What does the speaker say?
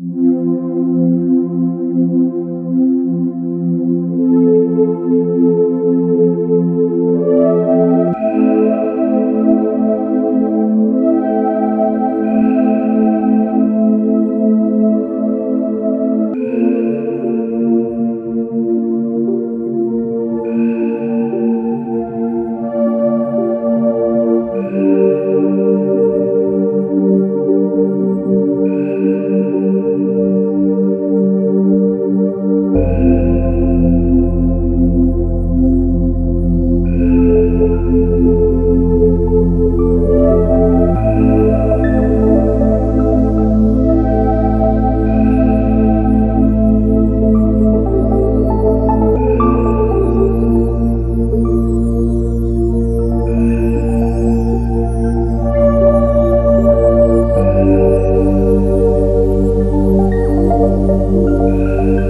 you Música